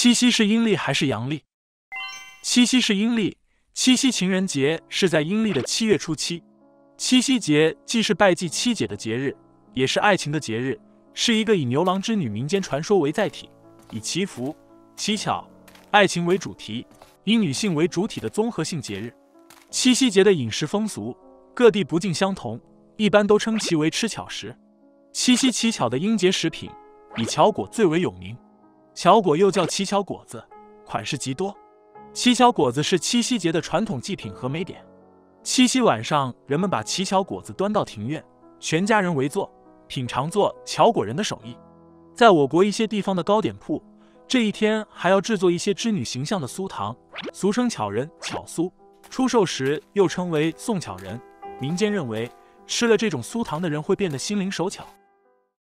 七夕是阴历还是阳历？七夕是阴历，七夕情人节是在阴历的七月初七。七夕节既是拜祭七姐的节日，也是爱情的节日，是一个以牛郎织女民间传说为载体，以祈福、乞巧、爱情为主题，以女性为主体的综合性节日。七夕节的饮食风俗各地不尽相同，一般都称其为吃巧食。七夕乞巧的应节食品以巧果最为有名。巧果又叫乞巧果子，款式极多。乞巧果子是七夕节的传统祭品和美点。七夕晚上，人们把乞巧果子端到庭院，全家人围坐，品尝做巧果人的手艺。在我国一些地方的糕点铺，这一天还要制作一些织女形象的酥糖，俗称巧人、巧酥。出售时又称为送巧人。民间认为，吃了这种酥糖的人会变得心灵手巧。